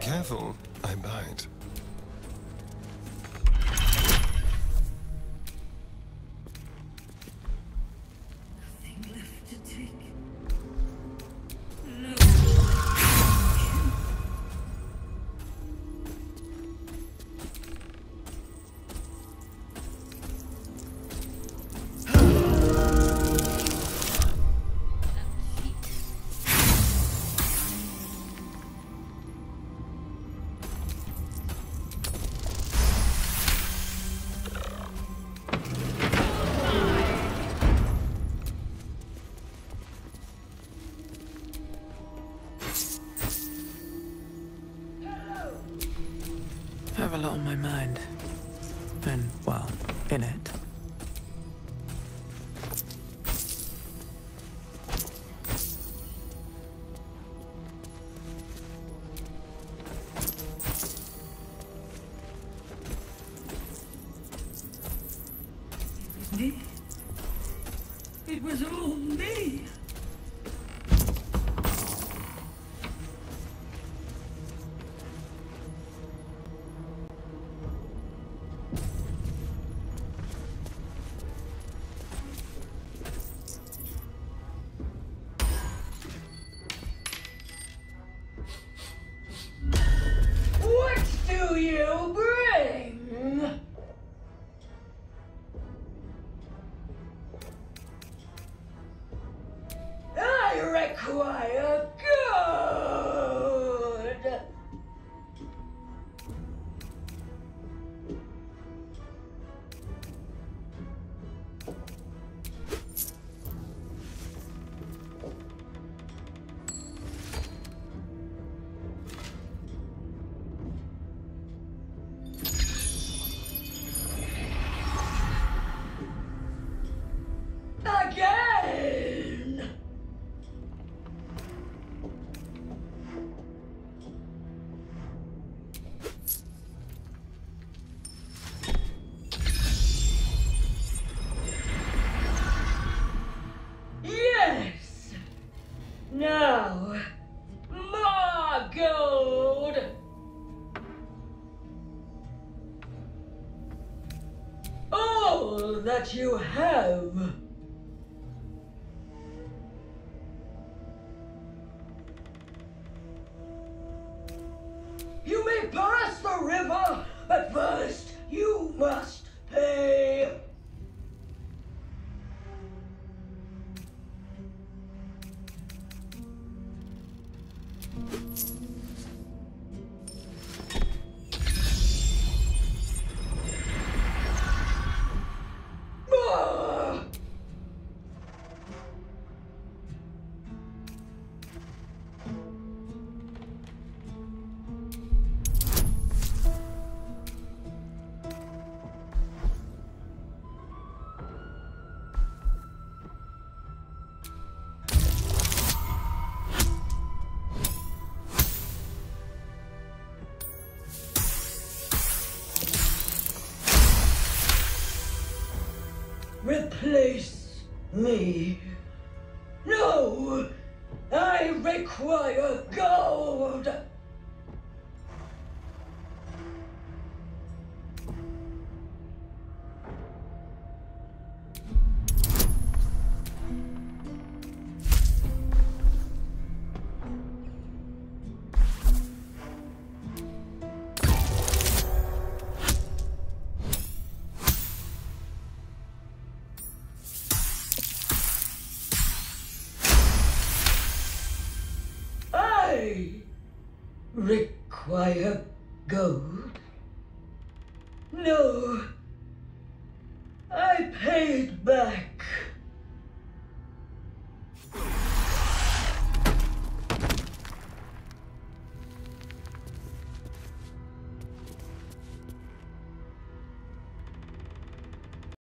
Careful, I bite. have a lot on my mind. And, well, in it. I Yes. More gold. All that you have. Pass the river, but first you must pay. Replace me. No! I require gold! Require gold. No, I paid back.